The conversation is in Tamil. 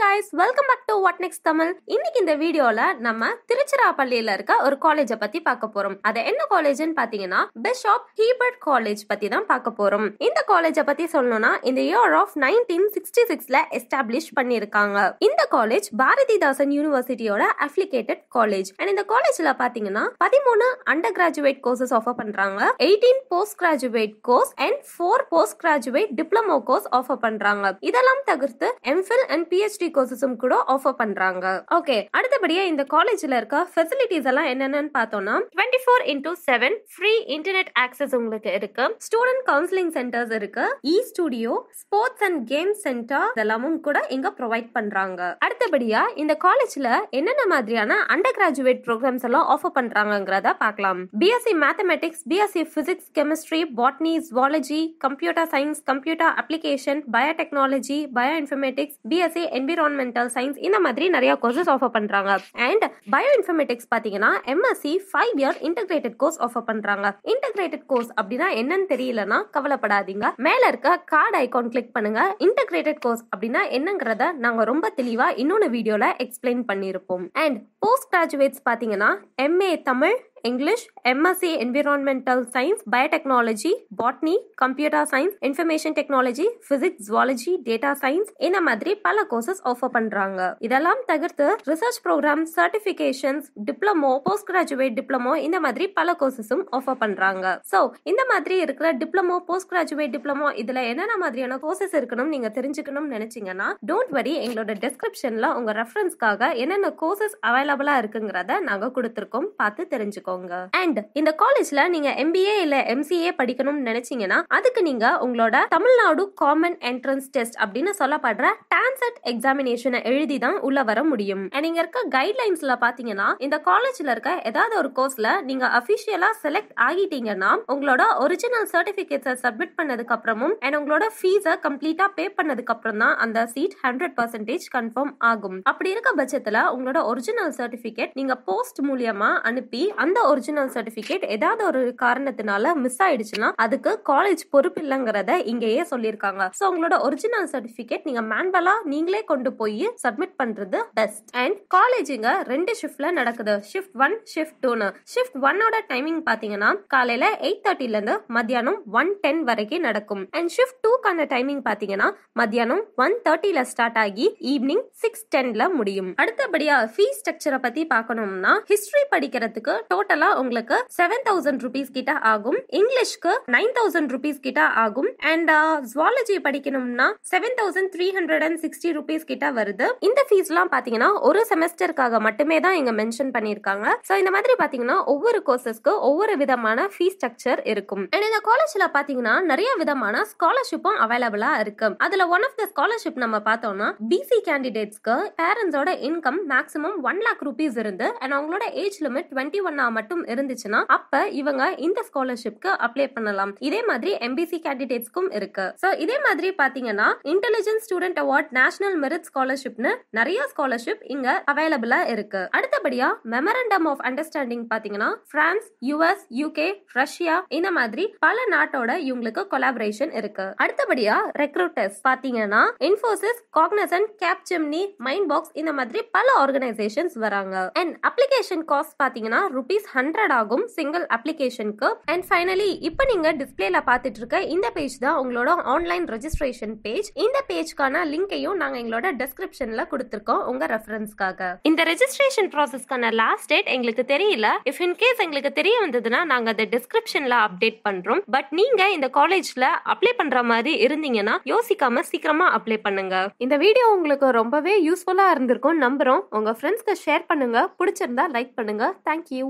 guys welcome back to what next Tamil இன்னைக்கு இந்த வீடியோல நம்ம திருச்சிராப்பள்ளியில இருக்க ஒரு காலேஜ பத்தி பார்க்க போறோம். அது என்ன காலேஜ்னு பாத்தீங்கன்னா பிஷப் ஹீபர்ட் காலேஜ் பத்தி தான் பார்க்க போறோம். இந்த காலேஜ பத்தி சொல்லணும்னா இந்த இயர் ஆஃப் நைன்டீன் சிக்ஸ்டி சிக்ஸ்ல எஸ்டாப்ளிஷ் பண்ணிருக்காங்க இந்த காலேஜ் பாரதிதாசன் யூனிவர்சிட்டியோட அப்ளிகேட்டட் காலேஜ் அண்ட் இந்த காலேஜ்ல பாத்தீங்கன்னா பதிமூணு அண்டர் கிராஜுவேட் கோர்சஸ் ஆஃபர் பண்றாங்க. Eighteen post graduate course and four post graduate diploma course offer பண்றாங்க. இதெல்லாம் தவிர்த்து எம்ஃபில் அண்ட் பிஹெச்டி கோர்சஸும் கூட ஆஃபர் பண்றாங்க. ஓகே அடுத்தபடியா இந்த காலேஜ்ல இருக்க ஃபெசிலிட்டிஸ் எல்லாம் என்னென்னு பார்த்தோம்னா twenty four into seven free internet access உங்களுக்கு இருக்கு. ஸ்டூடெண்ட் கவுன்சிலிங் சென்டர்ஸ் இருக்கு. E studio sports and games centre இதெல்லாமும் கூட இங்க ப்ரொவைட் பண்றாங்க. அடுத்தபடியா இந்த காலேஜ்ல என்னென்ன மாதிரியான அண்டர் கிராஜுவேட் ப்ரோக்ராம்ஸ் எல்லாம் ஆஃபர் பண்றாங்கிறத பார்க்கலாம். BSc mathematics BSc physics chemistry botany zoology computer science computer application biotechnology bio informatics BSc environmental science இந்த மாதிரி நிறைய கோர்சஸ் ஆஃபர் பண்றாங்க. அண்ட் பயோ இன்ஃபர்மேட்டிக்ஸ் பாத்தீங்கன்னா MSc five year integrated course offer பண்றாங்க. இன்டகிரேட்டட் கோர்ஸ் அப்படின்னா என்னன்னு தெரியலனா கவலைப்படாதீங்க. மேல இருக்க கார்டு ஐகான் கிளிக் பண்ணுங்க. இன்டகிரேட்டட் கோர்ஸ் அப்படின்னா என்னங்கறத நாங்க ரொம்ப தெளிவா இன்னொன்னு வீடியோல எக்ஸ்பிளைன் பண்ணிருப்போம் அண்ட் போஸ்ட் கிராஜுவேட்ஸ் பாத்தீங்கன்னா MA Tamil English MSc environmental science biotechnology botany computer science information technology physics zoology data science இந்த மாதிரி பல கோர்சஸ் ஆஃபர் பண்றாங்க. இதெல்லாம் தவிர்த்து research program certifications diploma post graduate diploma இந்த மாதிரி பல கோர்சஸும் ஆஃபர் பண்றாங்க. சோ இந்த மாதிரி இருக்கிற டிப்ளமோ போஸ்ட் கிராஜுவேட் டிப்ளமோ இதுல என்னென்ன மாதிரியான கோர்சஸ் இருக்கணும் நீங்க தெரிஞ்சுக்கணும்னு நினைச்சீங்கன்னா டோன்ட் வரி எங்களோட டிஸ்கிரிப்ஷன்ல உங்க ரெஃபரன்ஸ்க்காக என்னென்ன கோர்சஸ் அவைலபிளா இருக்குங்கிறத நாங்க கொடுத்துருக்கோம். பார்த்து தெரிஞ்சுக்கோங்க. அண்ட் இந்த காலேஜ்ல நீங்க எம்பிஏ இல்ல எம்சிஏ படிக்கணும்னு நினைச்சீங்கன்னா அதுக்கு நீங்க உங்களோட தமிழ்நாடு காமன் என்ட்ரன்ஸ் டெஸ்ட் அப்படின்னு சொல்லப்படுற டான்செட் எக்ஸாமினேஷனை எழுதி தான் உள்ள வர முடியும். அண்ட் இங்க இருக்க கைட்லைன்ஸ்ல பாத்தீங்கன்னா இந்த காலேஜ்ல இருக்க ஏதாவது ஒரு கோர்ஸ்ல நீங்க அபிஷியலா செலக்ட் ஆகிட்டீங்கன்னா உங்களோட ஒரிஜினல் சர்டிபிகேட்ஸை சப்மிட் பண்ணதுக்கு அப்புறமும் அண்ட் உங்களோட ஃபீஸை கம்ப்ளீட்டா பே பண்ணதுக்கு அப்புறம் தான் அந்த சீட் ஹண்ட்ரட் பர்சன்டேஜ் கன்ஃபார்ம் ஆகும். அப்படி இருக்க பட்சத்துல உங்களோட ஒரிஜினல் சர்டிபிகேட் நீங்க போஸ்ட் மூலியமா அனுப்பி அந்த ஒரிஜினல் சர்டிபிகேட் ஏதாவது ஒரு காரணத்தினால மிஸ் ஆயிடுச்சுன்னா அதுக்கு காலேஜ் பொறுப்பு இல்லைங்கிறத இங்கேயே சொல்லியிருக்காங்க. ஸோ உங்களோட ஒரிஜினல் சர்டிபிகேட் நீங்க மேன்வலா நீங்களே கொண்டு போய் சப்மிட் பண்றது பெஸ்ட் அண்ட் காலேஜுங்க ரெண்டு ஷிஃப்ட்ல நடக்குது. ஷிஃப்ட் ஒன் ஷிஃப்ட் டூனு ஷிஃப்ட் ஒன்னோட டைமிங் பாத்தீங்கன்னா காலையில எயிட் தேர்ட்டில இருந்து மத்தியானம் ஒன் டென் வரைக்கும் நடக்கும். அண்ட் ஷிஃப்ட் டூக்கான டைமிங் பாத்தீங்கன்னா மத்தியானம் ஒன் தேர்ட்டில ஸ்டார்ட் ஆகி ஈவினிங் சிக்ஸ் டென்ல முடியும். அடுத்தபடியா ஃபீஸ் ஸ்ட்ரக்சரை பத்தி பார்க்கணும்னா ஹிஸ்டரி படிக்கிறதுக்கு டோட்டல் உங்களுக்கு செவன் தௌசண்ட் ருபீஸ் கிட்ட ஆகும். இங்கிலீஷ்க்கு நைன் தௌசண்ட் ருபீஸ் கிட்ட ஆகும். அண்ட் ஜுவாலஜி uh, படிக்கணும்னா seven thousand three hundred and sixty rupees கிட்ட வருது. இந்த ஃபீஸ் எல்லாம் பாத்தீங்கன்னா ஒரு செமஸ்டருக்காக மட்டுமே தான் இங்க மென்ஷன் பண்ணிருக்காங்க சோ இந்த மாதிரி பாத்தீங்கன்னா ஒவ்வொரு கோர்சஸ்க்கு ஒவ்வொரு விதமான ஃபீஸ் ஸ்ட்ரக்சர் இருக்கும். அண்ட் இந்த காலேஜ்ல பாத்தீங்கன்னா நிறைய விதமான ஸ்காலர்ஷிப்பும் அவைலபிளா இருக்கு. அதுல ஒன் ஆஃப் த ஸ்காலர்ஷிப் நம்ம பார்த்தோம்னா பிசி கேண்டிடேட்ஸ்க்கு பேரண்ட்ஸோட income maximum one lakh rupees இருந்து அண்ட் அவங்களோட ஏஜ் லிமிட் டுவெண்ட்டி ஒன்னா மட்டும் இருந்துச்சுன்னா அப்ப இவங்க இந்த ஸ்காலர்ஷிப்க்கு அப்ளை பண்ணலாம். இதே மாதிரி எம்பிசி கேண்டிடேட்ஸ்க்கும் இருக்கு. சோ இதே மாதிரி பாத்தீங்கன்னா intelligence student award national merit ஸ்காலர்ஷிப்னு நிறைய ஸ்காலர்ஷிப் இங்க அவைலபிளா இருக்கு. அடுத்தபடியா மெமரண்டம் ஆஃப் அண்டர்ஸ்டாண்டிங் பாத்தீங்கன்னா பிரான்ஸ் யுஎஸ் யூகே ரஷ்யா இந்த மாதிரி பல நாட்டோட இவங்களுக்கு கொலாபரேஷன் இருக்கு. அடுத்தபடியா ரெக்ரூட்டர்ஸ் பாத்தீங்கன்னா Infosys Cognizant Capgemini mind box இந்த மாதிரி பல ஆர்கனைசேஷன்ஸ் வராங்க. அண்ட் அப்ளிகேஷன் காஸ்ட் பாத்தீங்கன்னா ருபீஸ் ஹண்ட்ரட் ஆகும் சிங்கிள் அப்ளிகேஷனுக்கு அண்ட் ஃபைனலி இப்போ நீங்க டிஸ்பிளேல பாத்துட்டு இருக்க இந்த பேஜ் தான் உங்களோட ஆன்லைன் ரெஜிஸ்ட்ரேஷன் பேஜ் இந்த பேஜ்க்கான லிங்கையும் நாங்க எங்களோட டிஸ்கிரிப்ஷன்ல கொடுத்துருக்கோம் உங்க ரெஃபரன்ஸ்க்காக இந்த ரெஜிஸ்ட்ரேஷன் ப்ராசஸ்க்கான லாஸ்ட் டேட் எங்களுக்கு தெரியல. இஃப் இன் கேஸ் எங்களுக்கு தெரிய வந்ததுன்னா நாங்க அதை டிஸ்கிரிப்ஷன்ல அப்டேட் பண்றோம். பட் நீங்க இந்த காலேஜ்ல அப்ளை பண்ற மாதிரி இருந்தீங்கன்னா யோசிக்காம சீக்கிரமா அப்ளை பண்ணுங்க. இந்த வீடியோ உங்களுக்கு ரொம்பவே யூஸ்ஃபுல்லா இருந்திருக்கும் நம்புறோம். உங்க ஃப்ரெண்ட்ஸ்க்கு ஷேர் பண்ணுங்க. பிடிச்சிருந்தா லைக் பண்ணுங்க. தேங்க்யூ